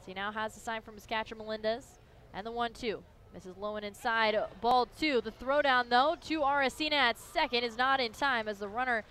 So he now has the sign from his catcher Melendez. And the one two. Mrs. Lowen inside, ball two. The throwdown, though to Aracena at second is not in time as the runner